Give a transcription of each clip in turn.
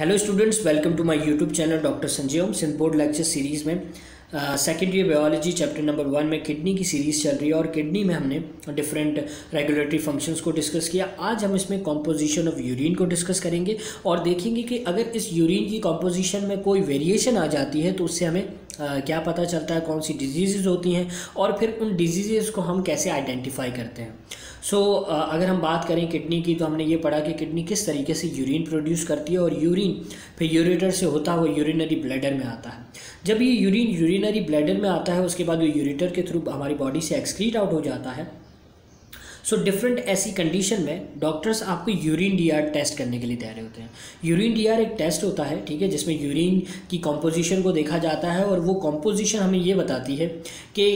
Hello students welcome to my YouTube channel doctor Sanjay Om synth board lecture series में। Second year biology chapter number one में kidney की series चल रही है और kidney में हमने डिफरेंट रेगुलेटरी फ़ंक्शंस को डिस्कस किया। आज हम इसमें कॉम्पोजिशन ऑफ़ यूरिन को डिस्कस करेंगे और देखेंगे कि अगर इस यूरिन की कॉम्पोजिशन में कोई वेरिएशन आ जाती है तो उससे हमें आ, क्या पता चलता है कौन सी डिज़ीज़ होती हैं और फिर उन डिज़ीज़ को हम कैसे आइडेंटिफाई करते हैं। सो so, अगर हम बात करें किडनी की तो हमने ये पढ़ा कि किडनी किस तरीके से यूरिन प्रोड्यूस करती है और यूरिन फिर यूरेटर से होता है वो यूरिनरी ब्लैडर में आता है। जब ये यूरिन यूरिनरी ब्लैडर में आता है उसके बाद वो यूरेटर के थ्रू हमारी बॉडी से एक्सक्रीट आउट हो जाता है। सो so, डिफरेंट ऐसी कंडीशन में डॉक्टर्स आपको यूरिन डीआर टेस्ट करने के लिए तैयार होते हैं। यूरिन डीआर एक टेस्ट होता है ठीक है जिसमें यूरिन की कॉम्पोजिशन को देखा जाता है और वो कॉम्पोजिशन हमें ये बताती है कि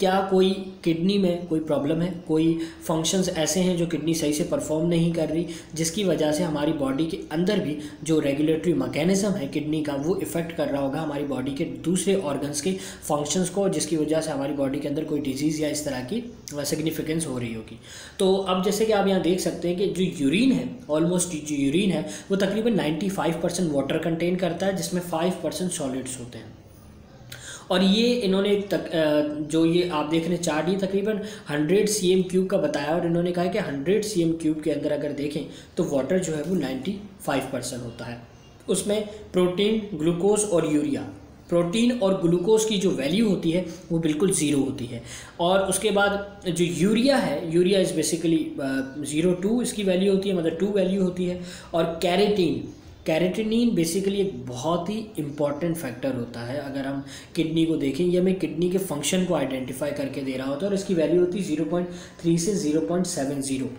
क्या कोई किडनी में कोई प्रॉब्लम है? कोई फ़ंक्शंस ऐसे हैं जो किडनी सही से परफॉर्म नहीं कर रही, जिसकी वजह से हमारी बॉडी के अंदर भी जो रेगुलेटरी मैकेनिज़्म है किडनी का, वो इफ़ेक्ट कर रहा होगा हमारी बॉडी के दूसरे ऑर्गन्स के फ़ंक्शंस को, जिसकी वजह से हमारी बॉडी के अंदर कोई डिज़ीज़ या इस तरह की सिग्निफिकेंस हो रही होगी। तो अब जैसे कि आप यहाँ देख सकते हैं कि जो यूरिन है ऑलमोस्ट जो यूरिन है, वो तकरीबन नाइन्टी परसेंट वाटर कंटेन करता है, जिसमें फाइव परसेंट सॉलिड्स होते हैं। और ये इन्होंने तक जो ये आप देख रहे हैं चार्ट ये तकरीबन हंड्रेड सी एम क्यूब का बताया और इन्होंने कहा कि हंड्रेड सी एम क्यूब के अंदर अगर देखें तो वाटर जो है वो नाइन्टी फाइव परसेंट होता है। उसमें प्रोटीन ग्लूकोज और यूरिया प्रोटीन और ग्लूकोज की जो वैल्यू होती है वो बिल्कुल ज़ीरो होती है। और उसके बाद जो यूरिया है urea is basically zero to इसकी वैल्यू होती है मतलब टू वैल्यू होती है। और कैरेटीन कैरेटिनिन बेसिकली एक बहुत ही इंपॉर्टेंट फैक्टर होता है। अगर हम किडनी को देखें, ये हमें किडनी के फ़ंक्शन को आइडेंटिफाई करके दे रहा होता है, और इसकी वैल्यू होती है ज़ीरो पॉइंट थ्री से ज़ीरो पॉइंट सेवन ज़ीरो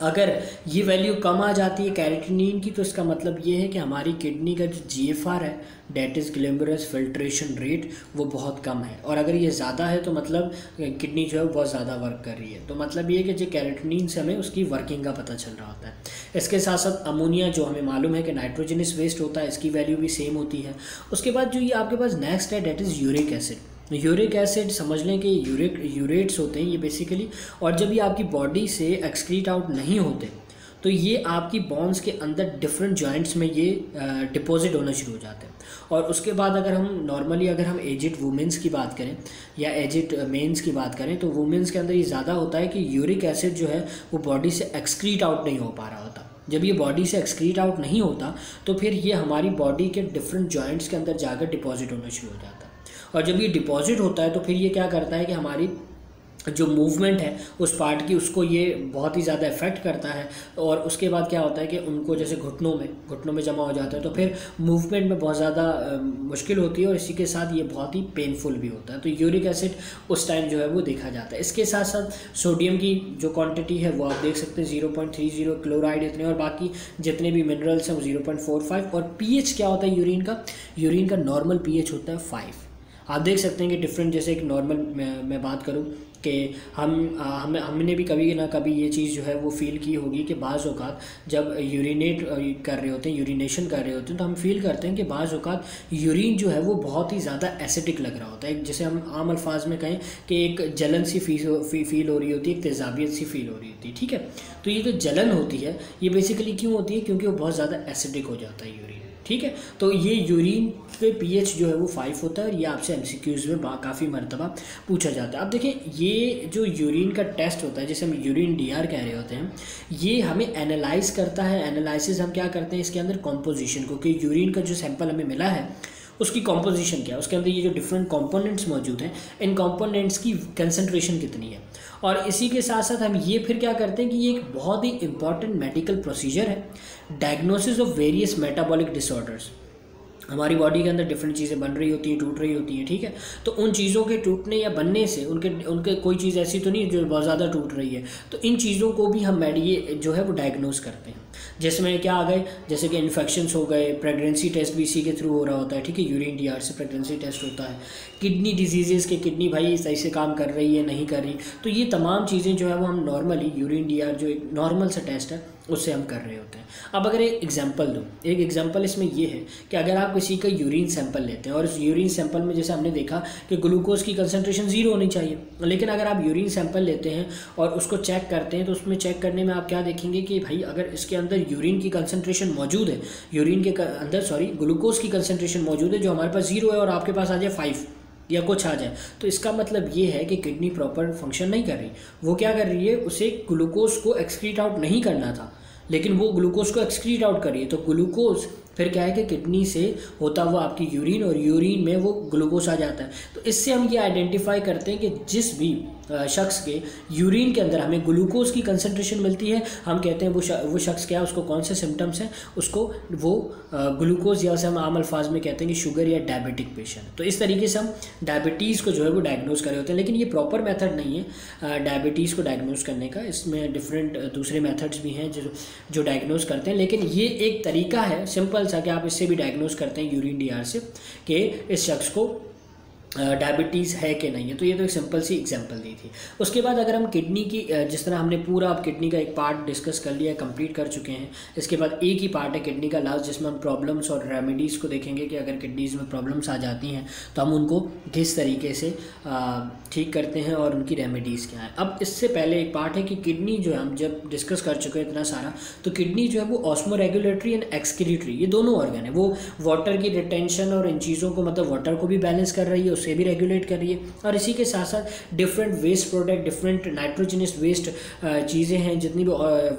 अगर ये वैल्यू कम आ जाती है कैरेटिनिन की तो इसका मतलब ये है कि हमारी किडनी का जो जी एफ़ आर है that is glamorous filtration rate वो बहुत कम है। और अगर ये ज़्यादा है तो मतलब किडनी जो है बहुत ज़्यादा वर्क कर रही है। तो मतलब ये है कि जो कैरेटिनिन से हमें उसकी वर्किंग का पता चल रहा होता है। इसके साथ साथ अमोनिया जो हमें मालूम है कि नाइट्रोजनस वेस्ट होता है, इसकी वैल्यू भी सेम होती है। उसके बाद जो ये आपके पास नेक्स्ट है that is uric acid uric acid समझ लें कि यूरिक, यूरेट्स होते हैं ये बेसिकली और जब ये आपकी बॉडी से एक्सक्रीट आउट नहीं होते तो ये आपकी बॉन्स के अंदर डिफरेंट जॉइंट्स में ये डिपॉजिट होना शुरू हो जाते हैं। और उसके बाद अगर हम नॉर्मली अगर हम एजिड वुमेंस की बात करें, या एजिड मेंस की बात करें तो वुमेंस के अंदर ये ज़्यादा होता है कि यूरिक एसिड जो है, वो बॉडी से एक्सक्रीट आउट नहीं हो पा रहा होता। जब ये बॉडी से एक्सक्रीट आउट नहीं होता तो फिर ये हमारी बॉडी के डिफरेंट जॉइंट्स के अंदर जाकर डिपॉजिट होना शुरू हो जाता है। और जब ये डिपॉजिट होता है तो फिर ये क्या करता है कि हमारी जो मूवमेंट है, उस पार्ट की उसको ये बहुत ही ज़्यादा इफ़ेक्ट करता है। और उसके बाद क्या होता है कि उनको जैसे घुटनों में घुटनों में जमा हो जाता है तो फिर मूवमेंट में बहुत ज़्यादा मुश्किल होती है और इसी के साथ ये बहुत ही पेनफुल भी होता है। तो यूरिक एसिड उस टाइम जो है वो देखा जाता है। इसके साथ साथ सोडियम की जो क्वान्टिटी है, वो आप देख सकते हैं zero point three zero chloride इतने और बाकी जितने भी मिनरल्स हैं, वो ज़ीरो पॉइंट फोर फाइव और पी एच क्या होता है यूरिन का? यूरिन का नॉर्मल पी एच होता है फाइव आप देख सकते हैं कि डिफरेंट जैसे एक नॉर्मल मैं, बात करूँ कि हम हम हमने भी कभी ना कभी ये चीज़ जो है वो फील की होगी कि बाज़ अवत जब यूरिनेट कर रहे होते हैं यूरिनेशन कर रहे होते हैं तो हम फील करते हैं कि बाज़ अवत यूरिन जो है वो बहुत ही ज़्यादा एसिडिक लग रहा होता है। जैसे हम आम अल्फाज में कहें कि एक जलन सी फ़ी, फील हो रही होती है एक तेज़ाबियत सी फील हो रही होती है ठीक है? तो ये जो जलन होती है ये बेसिकली क्यों होती है? क्योंकि वो बहुत ज़्यादा एसिडिक हो जाता है यूरिन ठीक है? तो ये यूरिन पे पीएच जो है वो फाइव होता है और ये आपसे एमसीक्यूज़ में काफ़ी मरतबा पूछा जाता है। अब देखें ये जो यूरिन का टेस्ट होता है, जिसे हम यूरिन डीआर कह रहे होते हैं, ये हमें एनालाइज करता है। एनालिसिस हम क्या करते हैं? इसके अंदर कॉम्पोजिशन को, कि यूरिन का जो सैंपल हमें मिला है, उसकी कॉम्पोजिशन क्या है? उसके अंदर ये जो डिफरेंट कॉम्पोनेंट्स मौजूद हैं, इन कॉम्पोनेंट्स की कंसनट्रेशन कितनी है? और इसी के साथ साथ हम ये फिर क्या करते हैं कि ये एक बहुत ही इंपॉर्टेंट मेडिकल प्रोसीजर है diagnosis of various metabolic disorders हमारी बॉडी के अंदर डिफरेंट चीज़ें बन रही होती हैं, टूट रही होती हैं, ठीक है? तो उन चीज़ों के टूटने या बनने से, उनके उनके कोई चीज़ ऐसी तो नहीं जो बहुत ज़्यादा टूट रही है। तो इन चीज़ों को भी हम मेडिए जो है वो डायग्नोज करते हैं। जिसमें क्या आ गए? जैसे कि इन्फेक्शंस हो गए प्रेगनेंसी टेस्ट भी इसी के थ्रू हो रहा होता है, ठीक है? यूरिन डीआर से प्रेगनेंसी टेस्ट होता है। किडनी डिजीजेज़ के किडनी भाई सही से काम कर रही है, नहीं कर रही। तो ये तमाम चीज़ें जो है वो हम नॉर्मली यूरिन डीआर जो एक नॉर्मल सा टेस्ट है उससे हम कर रहे होते हैं। अब अगर एक एग्जांपल दूँ, एक एग्जांपल इसमें ये है कि अगर आप किसी का यूरिन सैंपल लेते हैं, और इस यूरिन सैंपल में जैसे हमने देखा कि ग्लूकोज की कंसनट्रेशन ज़ीरो होनी चाहिए, लेकिन अगर आप यूरिन सैंपल लेते हैं और उसको चेक करते हैं तो उसमें चेक करने में आप क्या देखेंगे कि भाई अगर इसके अंदर यूरिन की कंसनट्रेशन मौजूद है यूरिन के अंदर सॉरी ग्लूकोज की कंसनट्रेशन मौजूद है, जो हमारे पास ज़ीरो है और आपके पास आ जाए फाइव या कुछ आ जाए तो इसका मतलब ये है कि किडनी प्रॉपर फ़ंक्शन नहीं कर रही। वो क्या कर रही है? उसे ग्लूकोज को एक्सक्रीट आउट नहीं करना था। लेकिन वो ग्लूकोज को एक्सक्रीट आउट करिए तो ग्लूकोज फिर क्या है कि किडनी से होता हुआ आपकी यूरिन और यूरिन में वो ग्लूकोज आ जाता है। तो इससे हम ये आइडेंटिफाई करते हैं कि जिस भी शख्स के यूरिन के अंदर हमें ग्लूकोज की कंसनट्रेशन मिलती है। हम कहते हैं वो वो शख्स क्या है, उसको कौन से सिम्टम्स हैं, उसको वो ग्लूकोज या उसे हम आम अल्फाज में कहते हैं कि शुगर या डायबिटिक पेशेंट। तो इस तरीके से हम डायबिटीज़ को जो है वो डायग्नोज कर रहे होते हैं, लेकिन ये प्रॉपर मेथड नहीं है डायबिटीज़ को डायग्नोज करने का। इसमें डिफरेंट दूसरे मेथड्स भी हैं जो जो डायग्नोज करते हैं। लेकिन ये एक तरीका है, सिंपल सा कि आप इससे भी डायग्नोज करते हैं यूरिन डीआर से, कि इस शख्स को डायबिटीज़ है कि नहीं है? तो ये तो एक सिंपल सी एग्जांपल दी थी। उसके बाद अगर हम किडनी की जिस तरह हमने पूरा अब किडनी का एक पार्ट डिस्कस कर लिया कंप्लीट कर चुके हैं, इसके बाद एक ही पार्ट है किडनी का लास्ट जिसमें हम प्रॉब्लम्स और रेमेडीज़ को देखेंगे कि अगर किडनीज़ में प्रॉब्लम्स आ जाती हैं तो हम उनको किस तरीके से ठीक करते हैं और उनकी रेमेडीज़ क्या है। अब इससे पहले एक पार्ट है कि किडनी जो है, हम जब डिस्कस कर चुके हैं इतना सारा तो किडनी जो है वो ऑस्मो एंड एक्सक्रीटरी ये दोनों ऑर्गन है। वो वाटर की रिटेंशन और इन चीज़ों को मतलब वाटर को भी बैलेंस कर रही है उसे भी रेगुलेट कर रही है। और इसी के साथ साथ different waste product different nitrogenous waste चीज़ें हैं, जितनी भी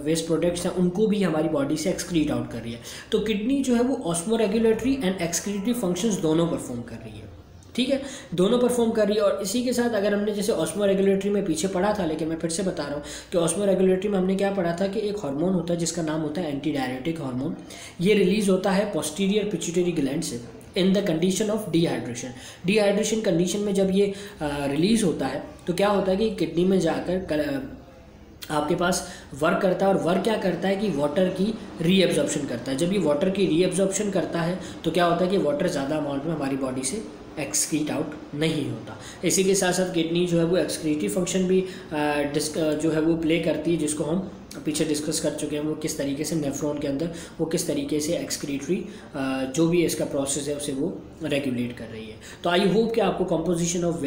वेस्ट प्रोडक्ट्स हैं, उनको भी हमारी बॉडी से एक्सक्रीट आउट कर रही है। तो किडनी जो है वो osmoregulatory and excretory functions दोनों परफॉर्म कर रही है। ठीक है? दोनों परफॉर्म कर रही है और इसी के साथ अगर हमने जैसे ऑस्मो रेगुलेटरी में पीछे पढ़ा था, लेकिन मैं फिर से बता रहा हूँ कि ऑस्मो रेगुलेटरी में हमने क्या पढ़ा था कि एक हार्मोन होता है जिसका नाम होता है एंटी डायरेटिक हार्मोन ये रिलीज़ होता है पोस्टीरियर पिच्यूटरी ग्लैंड से। In the condition of dehydration dehydration condition में जब ये रिलीज़ होता है तो क्या होता है कि किडनी में जाकर आपके पास वर्क करता है और वर्क क्या करता है कि वाटर की रीएब्जॉर्प्शन करता है। जब ये वाटर की रीएब्जॉर्प्शन करता है तो क्या होता है कि वाटर ज़्यादा अमाउंट में हमारी बॉडी से एक्सक्रीट आउट नहीं होता। इसी के साथ साथ किडनी जो है वो एक्सक्रीटिव फ़ंक्शन भी डिस्क जो है वो प्ले करती है, जिसको हम पीछे डिस्कस कर चुके हैं वो किस तरीके से नेफ्रॉन के अंदर, वो किस तरीके से एक्सक्रीटरी जो भी इसका प्रोसेस है उसे वो रेगुलेट कर रही है। तो आई होप कि आपको कंपोजिशन ऑफ़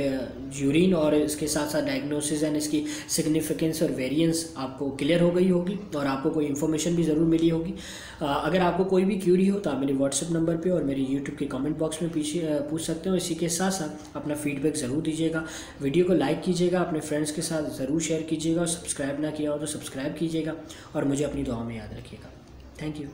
यूरिन और इसके साथ साथ डायग्नोसिस एंड इसकी सिग्निफिकेंस और वेरिएंस आपको क्लियर हो गई होगी और आपको कोई इन्फॉर्मेशन भी ज़रूर मिली होगी। अगर आपको कोई भी क्यूरी हो तो आप मेरे व्हाट्सअप नंबर पर और मेरे यूट्यूब के कमेंट बॉक्स में पीछे पूछ सकते हो। इसी के साथ साथ अपना फीडबैक ज़रूर दीजिएगा। वीडियो को लाइक कीजिएगा, अपने फ्रेंड्स के साथ ज़रूर शेयर कीजिएगा और सब्सक्राइब ना किया हो तो सब्सक्राइब कीजिएगा और मुझे अपनी दुआ में याद रखिएगा। Thank you